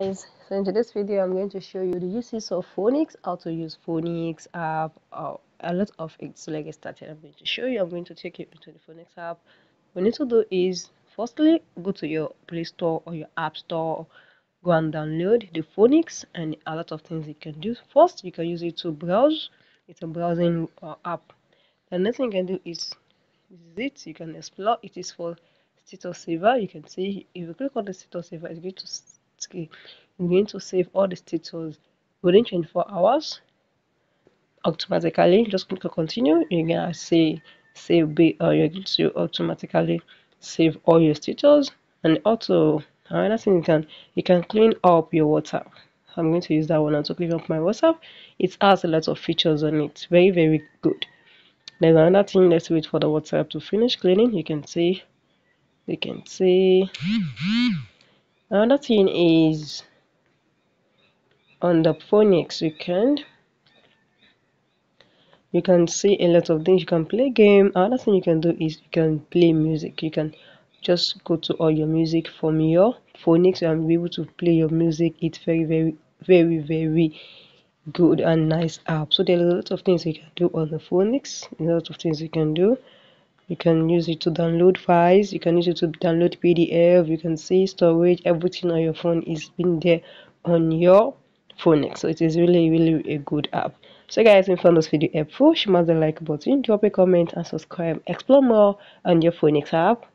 guys. So in today's video i'm going to show you the uses of Phoenix how to use Phoenix app uh, a lot of it so let's get started i'm going to show you i'm going to take you into the Phoenix app. What you need to do is firstly go to your play store or your app store go and download the Phoenix and a lot of things you can do. First you can use it to browse. It's a browsing uh, app. The next thing you can do is this is it. You can explore. It is for status saver. You can see if you click on the status saver it's going to I'm going to save all the status within 24 hours automatically. Just click on continue. You're gonna say save be or uh, you're going to automatically save all your status and also uh, another thing you can you can clean up your WhatsApp. I'm going to use that one to clean up my WhatsApp. It has a lot of features on it. Very, very good. There's another thing. Let's wait for the WhatsApp to finish cleaning. You can see you can see another thing is on the Phoenix you can you can see a lot of things. You can play game. Another thing you can do is you can play music. You can just go to all your music from your Phoenix and be able to play your music. It's very very very very good and nice app. So there's a lot of things you can do on the Phoenix a lot of things you can do you can use it to download files you can use it to download pdf you can see storage everything on your phone is been there on your Phoenix so it is really really a good app. So guys if you found this video helpful smash the like button drop a comment and subscribe. Explore more on your Phoenix app